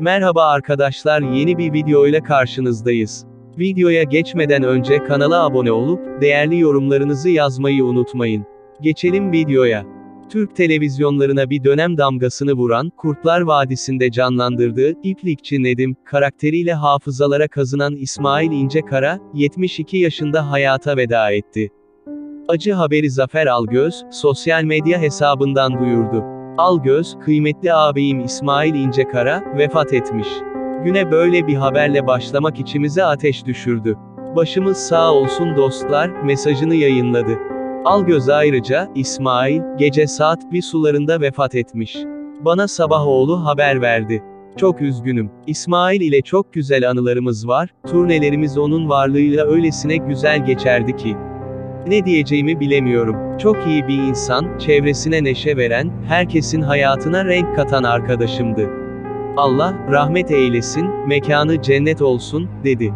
Merhaba arkadaşlar yeni bir video ile karşınızdayız. Videoya geçmeden önce kanala abone olup, değerli yorumlarınızı yazmayı unutmayın. Geçelim videoya. Türk televizyonlarına bir dönem damgasını vuran, Kurtlar Vadisi'nde canlandırdığı, İplikçi Nedim, karakteriyle hafızalara kazınan İsmail İncekara, 72 yaşında hayata veda etti. Acı haberi Zafer Algöz, sosyal medya hesabından duyurdu. Algöz, kıymetli ağabeyim İsmail İncekara, vefat etmiş. Güne böyle bir haberle başlamak içimize ateş düşürdü. Başımız sağ olsun dostlar, mesajını yayınladı. Algöz ayrıca, İsmail, gece saat bir sularında vefat etmiş. Bana sabah oğlu haber verdi. Çok üzgünüm. İsmail ile çok güzel anılarımız var, turnelerimiz onun varlığıyla öylesine güzel geçerdi ki. Ne diyeceğimi bilemiyorum. Çok iyi bir insan, çevresine neşe veren, herkesin hayatına renk katan arkadaşımdı. Allah, rahmet eylesin, mekanı cennet olsun, dedi.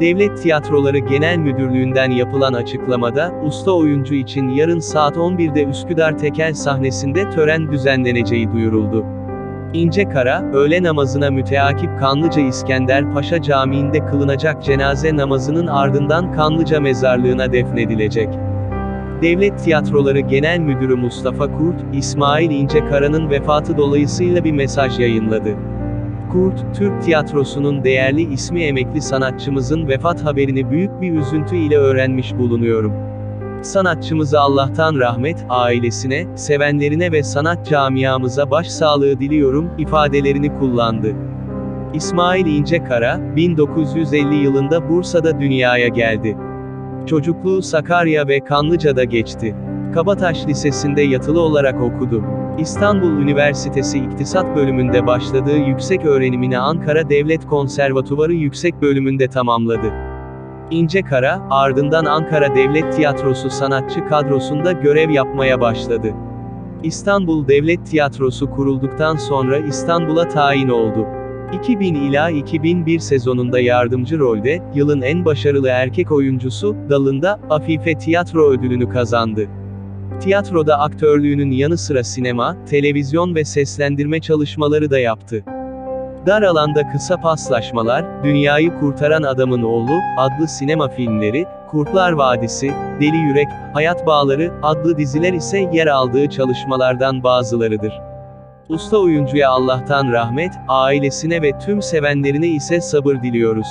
Devlet Tiyatroları Genel Müdürlüğü'nden yapılan açıklamada, usta oyuncu için yarın saat 11'de Üsküdar Tekel sahnesinde tören düzenleneceği duyuruldu. İnce Kara, öğle namazına müteakip Kanlıca İskender Paşa Camii'nde kılınacak cenaze namazının ardından Kanlıca mezarlığına defnedilecek. Devlet Tiyatroları Genel Müdürü Mustafa Kurt, İsmail İnce Kara'nın vefatı dolayısıyla bir mesaj yayınladı. Kurt, Türk tiyatrosunun değerli ismi emekli sanatçımızın vefat haberini büyük bir üzüntü ile öğrenmiş bulunuyorum. Sanatçımıza Allah'tan rahmet, ailesine, sevenlerine ve sanat camiamıza başsağlığı diliyorum, ifadelerini kullandı. İsmail İncekara, 1950 yılında Bursa'da dünyaya geldi. Çocukluğu Sakarya ve Kanlıca'da geçti. Kabataş Lisesi'nde yatılı olarak okudu. İstanbul Üniversitesi İktisat Bölümünde başladığı yüksek öğrenimini Ankara Devlet Konservatuvarı Yüksek Bölümünde tamamladı. İnce Kara, ardından Ankara Devlet Tiyatrosu sanatçı kadrosunda görev yapmaya başladı. İstanbul Devlet Tiyatrosu kurulduktan sonra İstanbul'a tayin oldu. 2000 ila 2001 sezonunda yardımcı rolde, yılın en başarılı erkek oyuncusu, dalında, Afife Tiyatro ödülünü kazandı. Tiyatroda aktörlüğünün yanı sıra sinema, televizyon ve seslendirme çalışmaları da yaptı. Dar alanda kısa paslaşmalar, Dünyayı Kurtaran Adamın Oğlu, adlı sinema filmleri, Kurtlar Vadisi, Deli Yürek, Hayat Bağları, adlı diziler ise yer aldığı çalışmalardan bazılarıdır. Usta oyuncuya Allah'tan rahmet, ailesine ve tüm sevenlerine ise sabır diliyoruz.